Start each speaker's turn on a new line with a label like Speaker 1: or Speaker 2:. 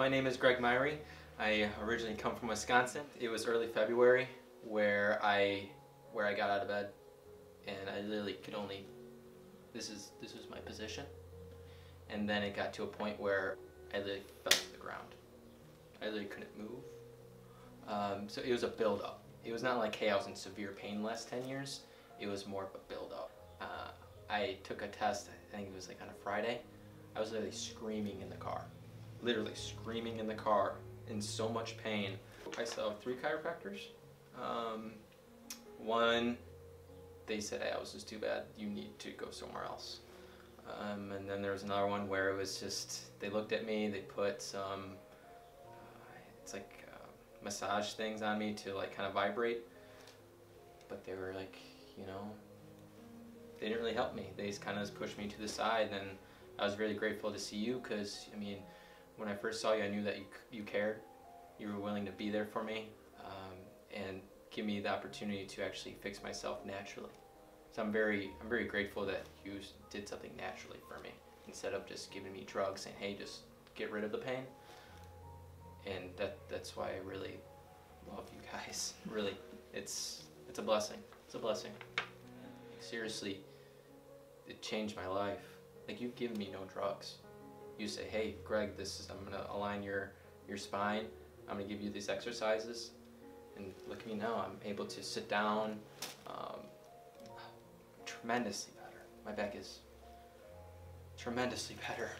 Speaker 1: My name is Greg Myrie. I originally come from Wisconsin. It was early February where I where I got out of bed and I literally could only this is this was my position. And then it got to a point where I literally fell to the ground. I literally couldn't move. Um, so it was a build up. It was not like hey I was in severe pain last 10 years. It was more of a build up. Uh, I took a test, I think it was like on a Friday. I was literally screaming in the car. Literally screaming in the car in so much pain. I saw three chiropractors. Um, one, they said, hey, I was just too bad. You need to go somewhere else. Um, and then there was another one where it was just, they looked at me, they put some, uh, it's like uh, massage things on me to like kind of vibrate. But they were like, you know, they didn't really help me. They just kind of pushed me to the side and I was really grateful to see you because, I mean, when I first saw you, I knew that you, you cared. You were willing to be there for me um, and give me the opportunity to actually fix myself naturally. So I'm very, I'm very grateful that you did something naturally for me instead of just giving me drugs saying, hey, just get rid of the pain. And that, that's why I really love you guys. Really, it's, it's a blessing. It's a blessing. Seriously, it changed my life. Like you've given me no drugs. You say, hey, Greg, this is, I'm gonna align your, your spine. I'm gonna give you these exercises. And look at me now, I'm able to sit down um, tremendously better. My back is tremendously better.